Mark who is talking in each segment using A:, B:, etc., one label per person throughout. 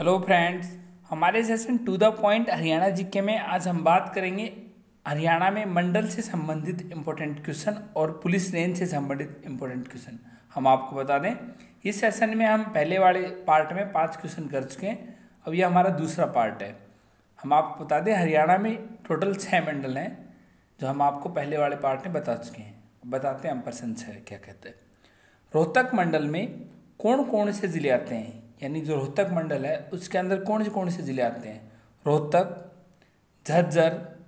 A: Hello friends हमारे session to the point Haryana GK में आज हम बात करेंगे हरियाणा में मंडल से संबंधित इम्पोर्टेंट क्वेश्चन और पुलिस रेंज से संबंधित इम्पोर्टेंट क्वेश्चन हम आपको बता दें, इस सेशन में हम पहले वाले पार्ट में पाँच क्वेश्चन कर चुके हैं। अब ये हमारा दूसरा पार्ट है। हम आपको बता दें, हरियाणा में टोटल छः मंडल हैं, जो हम आपको पहले वाले पार्ट में बता चुके हैं। बताते हैं हम पर्सन छः क्या कहते हैं। रोहतक मंडल में कौन कौन से ज़िले आते हैं? यानी जो रोहतक मंडल है, उसके अंदर कौन से कौन से ज़िले आते हैं? रोहतक, झज्जर,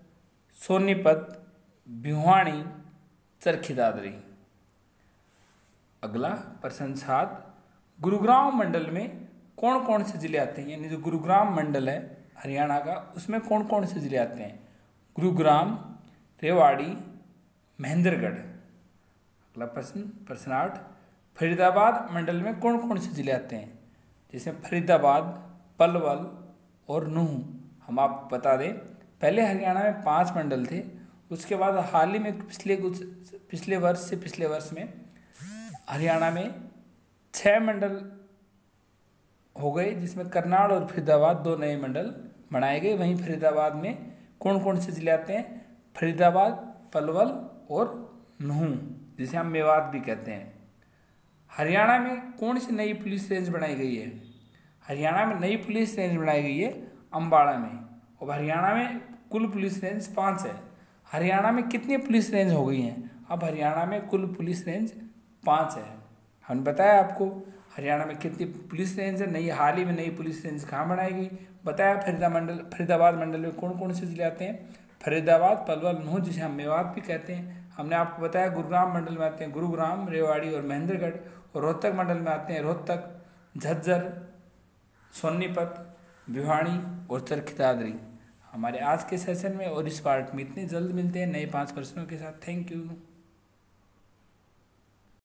A: सोनीपत, भिवानी चरखी दादरी अगला प्रश्न सात, गुरुग्राम मंडल में कौन कौन से ज़िले आते हैं? यानी जो गुरुग्राम मंडल है, हरियाणा का, उसमें कौन कौन से ज़िले आते हैं? गुरुग्राम, रेवाड़ी, महेंद्रगढ़। अगला प्रश्न प्रश्न आठ, फरीदाबाद मंडल में कौन कौन से ज़िले आते हैं? जिसमें फरीदाबाद, पलवल और नूह, हम आप बता दें। पहले हरियाणा में पाँच मंडल थे, उसके बाद हाल ही में पिछले कुछ, पिछले वर्ष से पिछले वर्ष में हरियाणा में छः मंडल हो गए, जिसमें करनाल और फरीदाबाद दो नए मंडल बनाए गए। वहीं फरीदाबाद में कौन कौन से ज़िले आते हैं? फरीदाबाद, पलवल और नूह, जिसे हम मेवात भी कहते हैं। हरियाणा में कौन सी नई पुलिस रेंज बनाई गई है? हरियाणा में नई पुलिस रेंज बनाई गई है अम्बाड़ा में। और हरियाणा में कुल पुलिस रेंज पाँच है। हरियाणा में कितनी पुलिस रेंज हो गई हैं? अब हरियाणा में कुल पुलिस रेंज पाँच है। हमने बताया आपको, हरियाणा में कितनी पुलिस रेंज है? नई, हाल ही में नई पुलिस रेंज कहाँ बनाई गई? बताया फरीदा मंडल, फरीदाबाद मंडल में कौन कौन से ज़िले आते हैं? फरीदाबाद, पलवल, नूह जिसे हम मेवात भी कहते हैं। हमने आपको बताया गुरुग्राम मंडल में आते हैं गुरुग्राम, रेवाड़ी और महेंद्रगढ़ और रोहतक मंडल में आते हैं रोहतक, झज्जर, सोनीपत भिवाणी और चरखितादरी हमारे आज के सेशन में और इस पार्ट में इतने जल्द मिलते हैं नए पाँच प्रश्नों के साथ। Thank you.